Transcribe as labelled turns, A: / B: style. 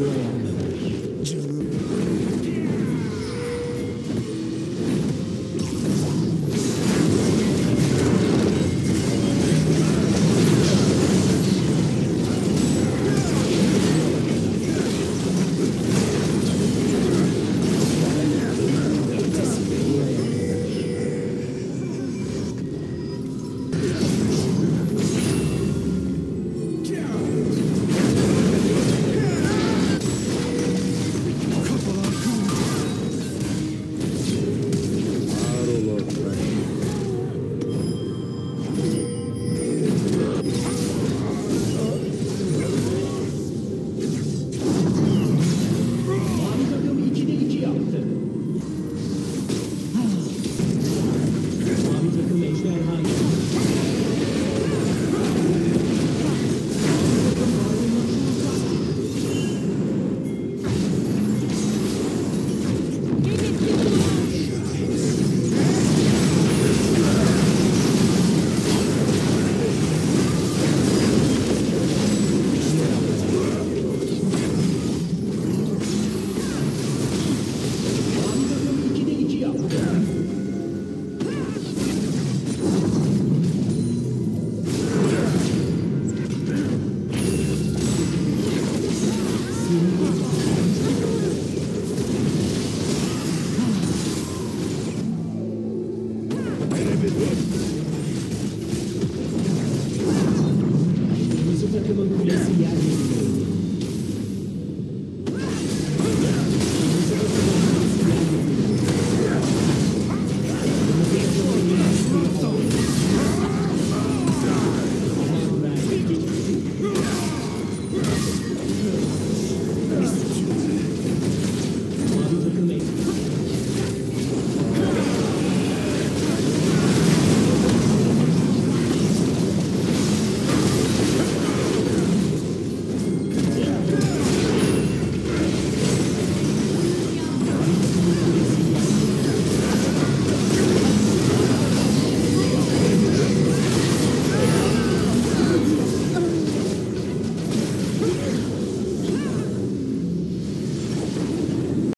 A: Amen. Amém.